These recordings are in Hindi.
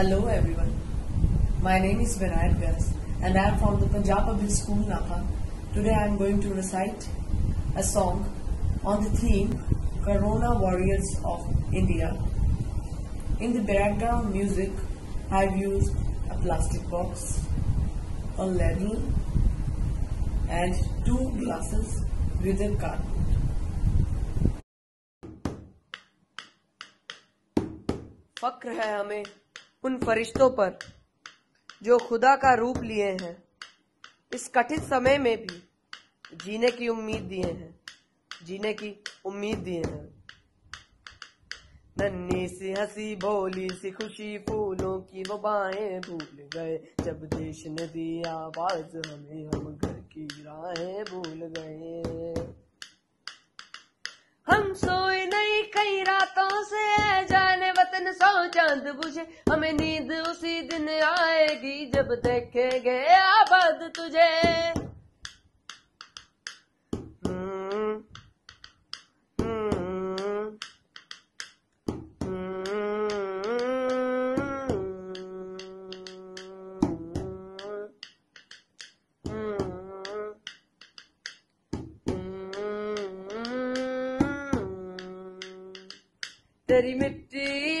Hello everyone. My name is Vinayat Vyas and I am from the Punjab Public School Napa. Today I am going to recite a song on the theme Corona Warriors of India. In the background music I have used a plastic box, a ladle and two glasses with a card. फक्र है हमें उन फरिश्तों पर, जो खुदा का रूप लिए हैं, इस कठिन समय में भी जीने की उम्मीद दिए हैं, जीने की उम्मीद दिए हैं। नन्ही सी हँसी भोली सी खुशी फूलों की वो बाहें भूल गए, जब देश ने दी आवाज़ हमें, हम घर की राहें भूल गए। सौ चाँद बुझे हमें नींद उसी दिन आएगी जब देखेंगे आबाद तुझे हम्म, हम्म, हम्म, तेरी मिट्टी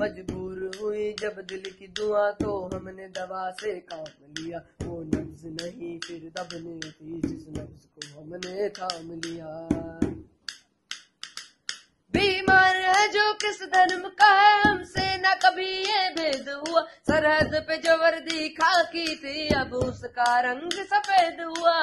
मजबूर हुई जब दिल की दुआ तो हमने दवा से काम लिया। वो नब्ज नहीं, फिर दबने थी जिस नब्ज को हमने थाम लिया। बीमार है जो किस धर्म का है, हमसे न कभी ये भेद हुआ। सरहद पे जो वर्दी खाकी थी, अब उसका रंग सफ़ेद हुआ।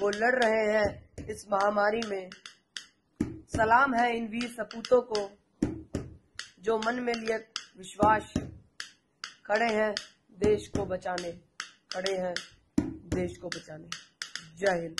वो लड़ रहे हैं इस महामारी में। सलाम है इन वीर सपूतों को जो मन में लिए विश्वास खड़े हैं देश को बचाने, खड़े हैं देश को बचाने। जय हिंद।